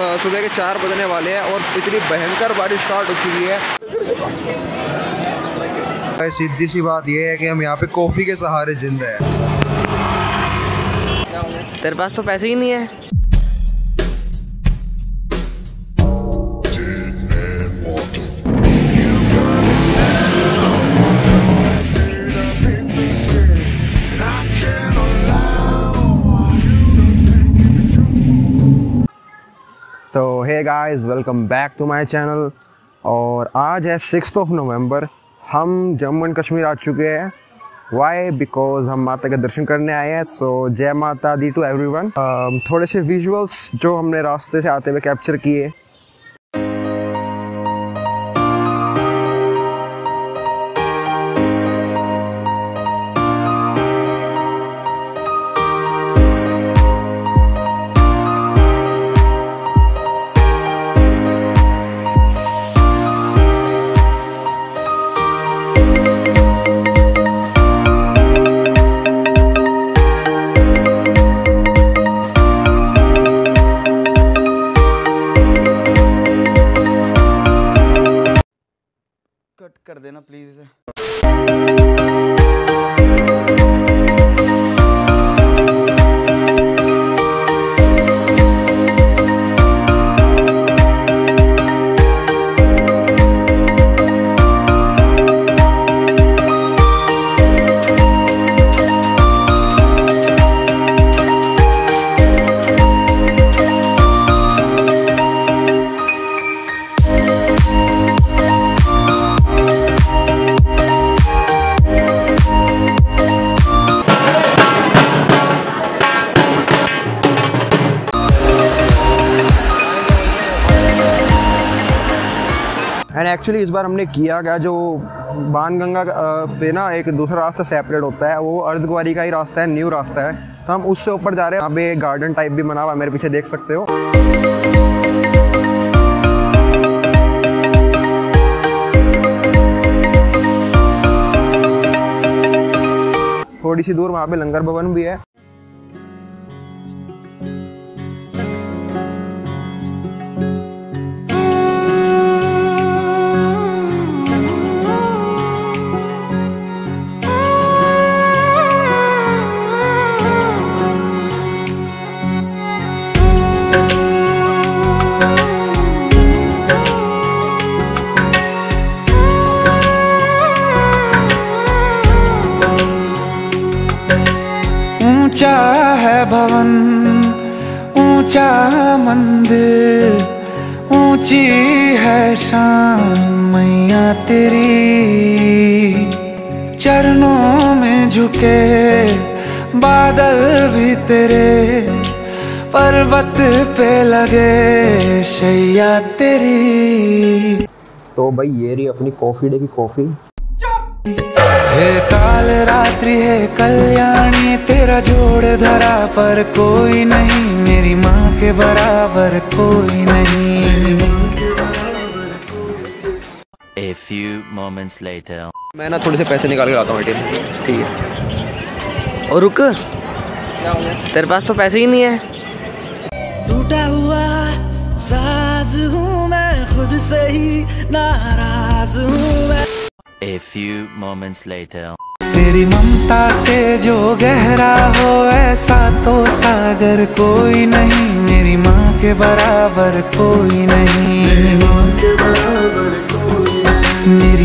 सुबह के चार बजने वाले हैं और इतनी भयंकर बारिश स्टार्ट हो चुकी है। सीधी सी बात यह है कि हम यहाँ पे कॉफ़ी के सहारे ज़िंदा है। तेरे पास तो पैसे ही नहीं है। तो hey guys welcome back to my channel और आज है सिक्स ऑफ़ नवंबर हम जम्मू एंड कश्मीर आ चुके हैं. वाई बिकॉज़ हम माता के दर्शन करने आए हैं. सो जय माता दी टू एवरीवन थोड़े से विजुअल्स जो हमने रास्ते से आते हुए कैप्चर किए. कट कर देना प्लीज़ इसे। एक्चुअली इस बार हमने किया क्या? जो बाण गंगा पे ना एक दूसरा रास्ता सेपरेट होता है, वो अर्धकुआरी का ही रास्ता है न्यू रास्ता है। तो हम उससे ऊपर जा रहे हैं, यहाँ पे गार्डन टाइप भी बना हुआ है, मेरे पीछे देख सकते हो। थोड़ी सी दूर वहाँ पे लंगर भवन भी है। ऊँचा मंदिर, ऊँची है शान मैया तेरी। चरणों में झुके बादल भी तेरे, पर्वत पे लगे शैया तेरी। तो भाई ये रही अपनी कॉफ़ी डे की कॉफ़ी। हे काल रात्रि है कल्याणी तेरा जोड़ धरा पर कोई नहीं मेरी माँ के बराबर कोई नहीं। A few moments later. मैं ना थोड़े से पैसे निकाल के लाता हूँ ठीक है। और रुक। क्या तेरे पास तो पैसे ही नहीं है। टूटा हुआ साज हूँ मैं खुद से ही नाराज़ हूँ मैं। A few moments later. तेरी ममता से जो गहरा हो ऐसा तो सागर कोई नहीं। मेरी माँ के बराबर कोई नहीं। मेरी माँ के बराबर कोई मेरी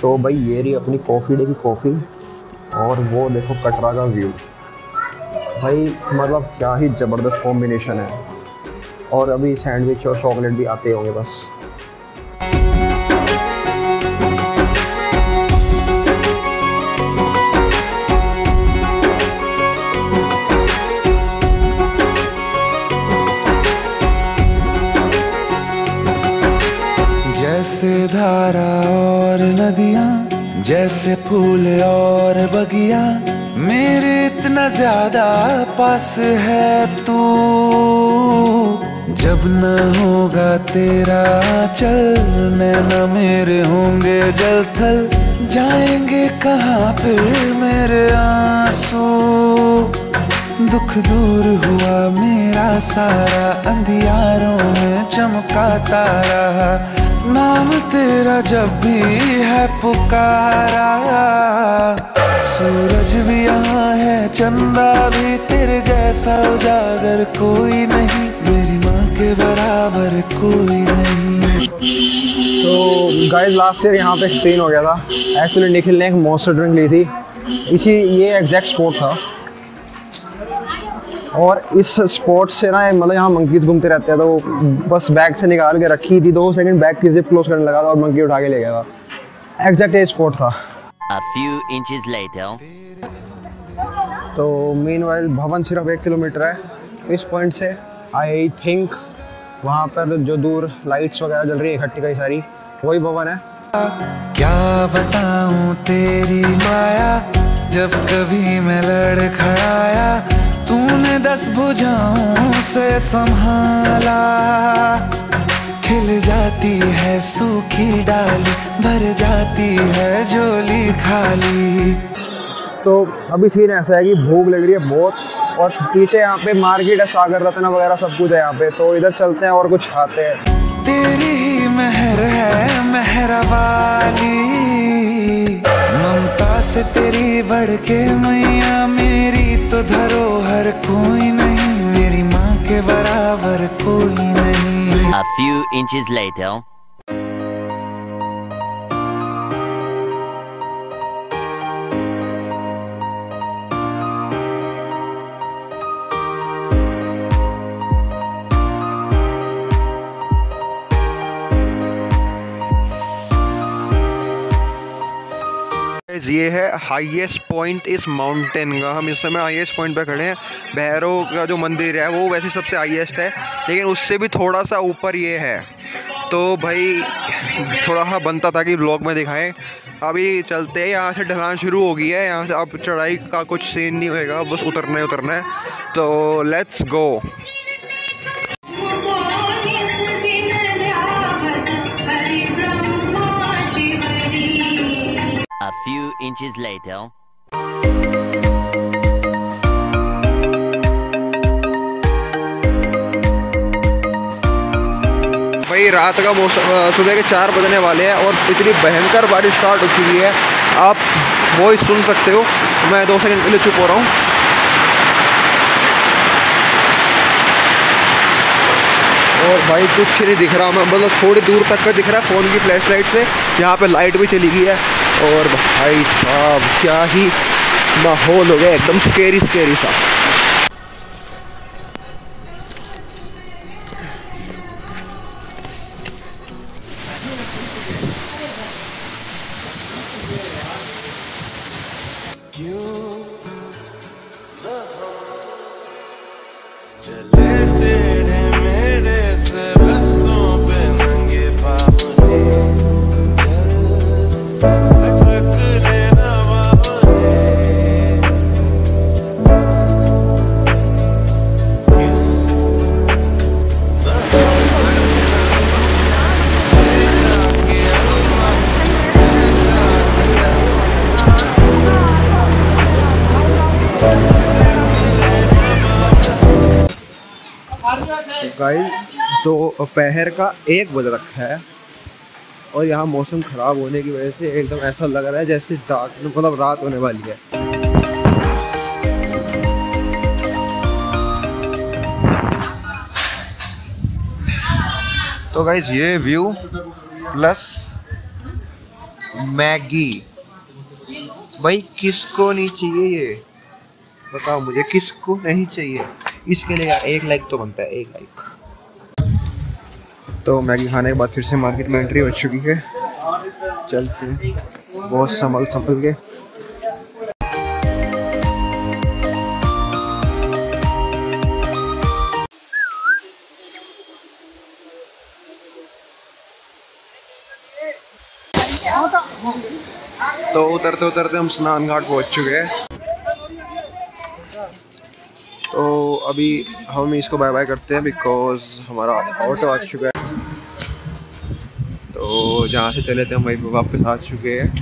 तो भाई ये रही अपनी कॉफ़ी डे की कॉफ़ी और वो देखो कटरा का व्यू भाई मतलब क्या ही ज़बरदस्त कॉम्बिनेशन है। और अभी सैंडविच और चॉकलेट भी आते होंगे बस। जैसे फूल और बगिया, मेरे इतना ज़्यादा पास है तू। जब न होगा तेरा चल न मेरे होंगे जल थल। जाएँगे कहाँ फिर मेरे आँसू? दुख दूर हुआ मेरा सारा, अंधियारों में चमका तारा नाम तेरा जब भी है पुकारा। सूरज भी यहाँ है, चंदा भी तेरे जैसा उजागर कोई नहीं। मेरी माँ के बराबर कोई नहीं। तो गाइस लास्ट ईयर यहाँ पे सीन हो गया था। एक्चुअली निखिल ने एक मॉन्स्टर ड्रिंक ली थी। इसी, ये एग्जैक्ट स्पॉट था। और इस स्पॉट से ना मतलब यहाँ मंकीज घूमते रहते हैं तो बस बैग से निकाल के रखी थी दो सेकंड बैग की जिप क्लोज करने लगा था और मंकी उठा के ले गया था। एग्जैक्ट ये स्पॉट था। A few inches later. तो मीन भवन सिर्फ़ एक किलोमीटर है इस पॉइंट से आई थिंक वहाँ पर जो दूर लाइट्स वगैरह जल रही है इकट्ठी कई सारी वही भवन है। क्या बताऊँ तेरी माया जब कभी मैं लड़ खड़ाया तूने दस भुजाओं से संभाला। खिल जाती है सूखी डाली भर जाती है झोली खाली। तो अभी सीन ऐसा है कि भूख लग रही है बहुत और पीछे यहाँ पे मार्केट है सागर रत्न वगैरह सब कुछ है यहाँ पे तो इधर चलते हैं और कुछ खाते हैं। तेरी ही मेहर है मेहर वाली। ममता से तेरी बढ़ के मैया मेरी। तो धरोहर कोई नहीं मेरी माँ के बराबर कोई नहीं A few inches later. ये है हाईएस्ट पॉइंट इस माउंटेन का। हम इस समय हाईएस्ट पॉइंट पे खड़े हैं। भैरव का जो मंदिर है, वो वैसे सबसे हाईएस्ट है, लेकिन उससे भी थोड़ा सा ऊपर ये है। तो भाई थोड़ा सा बनता था कि ब्लॉग में दिखाएँ। अभी चलते हैं, यहाँ से ढलान शुरू हो गई है। यहाँ से अब चढ़ाई का कुछ सीन नहीं होएगा, बस उतरना ही उतरना है। तो let's go few inches later. भाई, रात का मौसम सुबह के चार बजने वाले हैं और इतनी भयंकर बारिश स्टार्ट हो चुकी है। आप वॉइस सुन सकते हो। मैं दो सेकंड के लिए चुप हो रहा हूँ। और भाई, कुछ नहीं दिख रहा। मैं मतलब थोड़ी दूर तक का दिख रहा है फ़ोन की फ्लैश लाइट से। यहाँ पे लाइट भी चली गई है। और भाई साहब क्या ही माहौल हो गया एकदम स्केरी स्केरी सा। तो पहर का एक बज रखा है और यहाँ मौसम ख़राब होने की वजह से एकदम ऐसा लग रहा है जैसे डार्क मतलब रात होने वाली है। तो गाइज़ ये व्यू प्लस मैगी। भाई, किसको नहीं चाहिए ये? बताओ मुझे, किसको नहीं चाहिए? इसके लिए यार एक लाइक तो बनता है, एक लाइक तो मैगी खाने के बाद फिर से मार्केट में एंट्री हो चुकी है। चलते हैं। बहुत संभल संभल के। तो उतरते उतरते हम स्नान घाट पहुँच चुके हैं। तो अभी हम इसको बाय बाय करते हैं बिकॉज़ हमारा ऑटो आ चुका है। जहाँ से चले थे, हम वहीं पे वापस आ चुके हैं।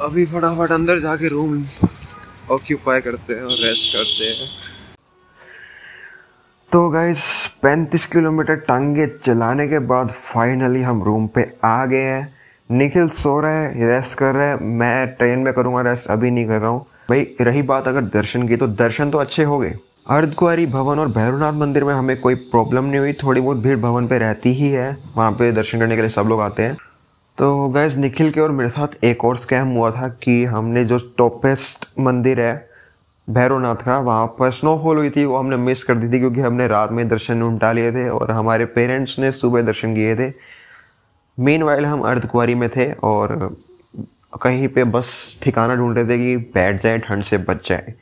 अभी फटाफट अंदर जाके रूम ऑक्यूपाई करते हैं और रेस्ट करते हैं। तो गाइस 35 किलोमीटर टांगे चलाने के बाद फाइनली हम रूम पे आ गए हैं। निखिल सो रहा है रेस्ट कर रहा है। मैं ट्रेन में करूँगा रेस्ट अभी नहीं कर रहा हूँ। भाई, रही बात अगर दर्शन की तो दर्शन तो अच्छे हो गए। अर्धकुआरी भवन और भैरवनाथ मंदिर में हमें कोई प्रॉब्लम नहीं हुई। थोड़ी बहुत भीड़ भवन पे रहती ही है। वहाँ पे दर्शन करने के लिए सब लोग आते हैं। तो गैस निखिल के और मेरे साथ एक और स्कैम हुआ था कि हमने जो टॉपेस्ट मंदिर है, भैरवनाथ का, वहाँ पर स्नोफॉल हुई थी। वो हमने मिस कर दी थी क्योंकि हमने रात में दर्शन उल्टा लिए थे और हमारे पेरेंट्स ने सुबह दर्शन किए थे। मेन वाइल हम अर्धकुआरी में थे और कहीं पे बस ठिकाना ढूंढ रहे थे कि बैठ जाए, ठंड से बच जाए।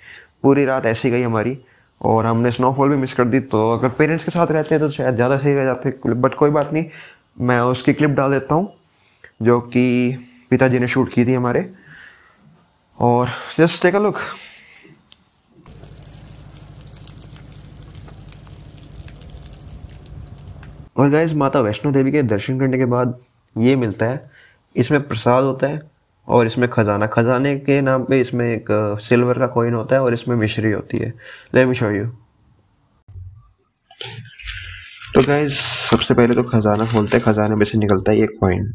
पूरी रात ऐसी गई हमारी। और हमने स्नोफॉल भी मिस कर दी तो अगर पेरेंट्स के साथ रहते हैं तो शायद ज़्यादा सही रह जाते बट कोई बात नहीं, मैं उसकी क्लिप डाल देता हूँ, जो कि पिताजी ने शूट की थी हमारे। और जस्ट टेक अ लुक और गाइज़ माता वैष्णो देवी के दर्शन करने के बाद ये मिलता है। इसमें प्रसाद होता है। और इसमें खजाना, खजाने के नाम पे इसमें एक सिल्वर का कॉइन होता है और इसमें मिश्री होती है। लेट मी शो यू तो गाइज़ सबसे पहले तो खजाना खोलते हैं, खजाने में से निकलता है ये कॉइन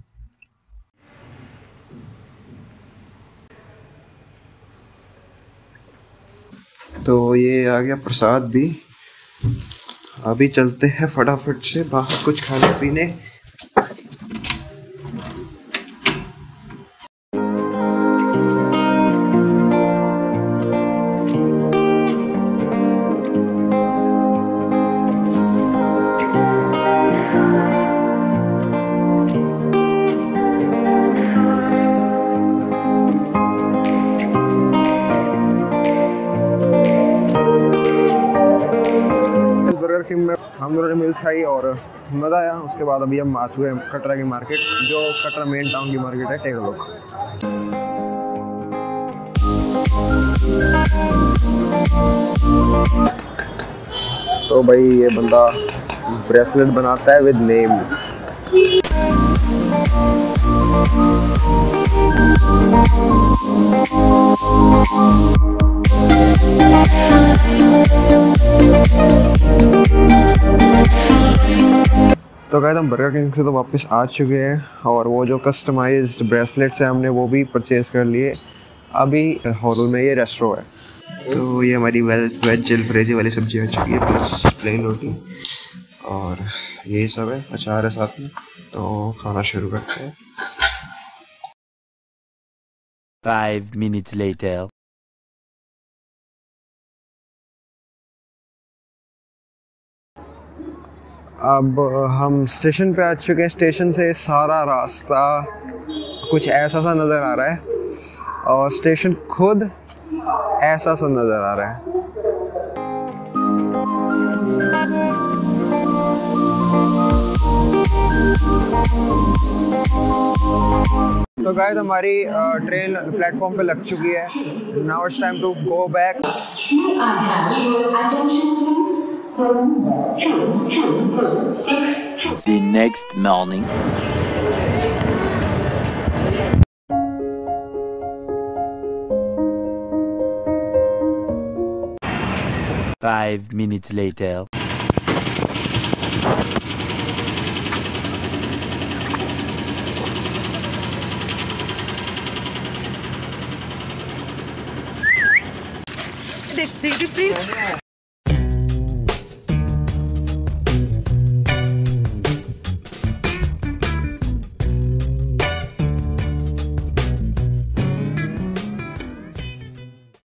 तो ये आ गया प्रसाद भी। अभी चलते हैं फटाफट से बाहर कुछ खाने पीने। हम दोनों ने मिल्स खाई और मज़ा आया। उसके बाद अभी हम आ चुके हैं कटरा की मार्केट, जो कटरा मेन टाउन की मार्केट है टेक लुक तो भाई ये बंदा ब्रेसलेट बनाता है विद नेम गए हम बर्गर किंग से तो वापस आ चुके हैं और वो जो कस्टमाइज्ड ब्रेसलेट्स हैं हमने वो भी परचेज कर लिए। अभी हॉल में ये रेस्टोरेंट है। तो ये हमारी वेज वेज जलफ्रेजी वाली सब्ज़ी आ चुकी है प्लस प्लेन रोटी और यही सब है, अचार है साथ में। तो खाना शुरू करते हैं। Five minutes later. अब हम स्टेशन पे आ चुके हैं। स्टेशन से सारा रास्ता कुछ ऐसा सा नज़र आ रहा है और स्टेशन खुद ऐसा सा नज़र आ रहा है। तो गाइस हमारी ट्रेन प्लेटफॉर्म पे लग चुकी है। Now it's time to go back The next morning. Five minutes later.